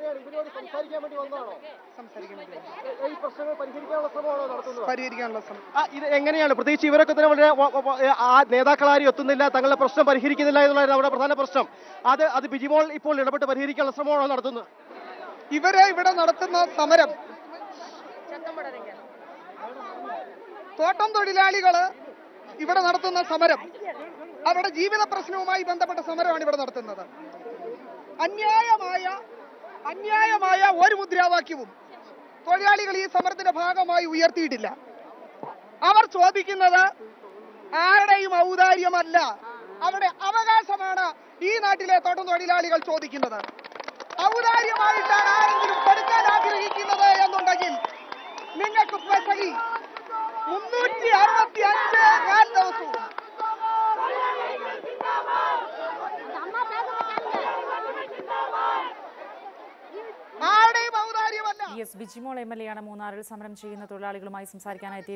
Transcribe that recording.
എങ്ങനെയാണ് ഇവരോട് സംസാരിക്കാൻ വേണ്ടി വന്നതാണോ? സംസാരിക്കാൻ വേണ്ടി ഈ പ്രശ്നങ്ങൾ പരിഹരിക്കാനുള്ള ശ്രമമാണോ നടത്തുന്നത്? പരിഹരിക്കാനുള്ള ശ്രമം. ആ, ഇത് എങ്ങനെയാണ്? പ്രത്യേകിച്ച് ഇവരൊക്കെ തന്നെ വളരെ ആ നേതാക്കളാരും എത്തുന്നില്ല തങ്ങളുടെ പ്രശ്നം പരിഹരിക്കുന്നില്ല എന്നുള്ളതാണ് നമ്മുടെ പ്രധാന പ്രശ്നം. അത് അത് ബിജിമോൾ ഇപ്പോൾ ഇടപെട്ട് പരിഹരിക്കാനുള്ള ശ്രമമാണോ നടത്തുന്നത്? ഇവരെ ഇവിടെ നടത്തുന്ന സമരം. തോട്ടം തൊഴിലാളികൾ ഇവിടെ നടത്തുന്ന സമരം. അവരുടെ ജീവിത പ്രശ്നവുമായി ബന്ധപ്പെട്ട സമരമാണ് ഇവിടെ നടത്തുന്നത്. അന്യായമായ അന്യായമായ ഒരു മുദ്രാവാക്യവും തൊഴിലാളികൾ ഈ സമരത്തിന്റെ ഭാഗമായി ഉയർത്തിയിട്ടില്ല. അവർ ചോദിക്കുന്നത് ആരുടെയും ഔദാര്യമല്ല അവരുടെ അവകാശമാണ് ഈ നാട്ടിലെ തോട്ടം തൊഴിലാളികൾ ചോദിക്കുന്നത്. ഔദാര്യമായിട്ടാണ് ആരെങ്കിലും കൊടുക്കാൻ ആഗ്രഹിക്കുന്നത് എന്നുണ്ടെങ്കിൽ നിങ്ങൾക്ക് മുന്നൂറ്റി അറുപത്തി എസ് ബിജിമോൾ എം എൽ എയാണ് മൂന്നാറിൽ സമരം ചെയ്യുന്ന തൊഴിലാളികളുമായി സംസാരിക്കാനെത്തി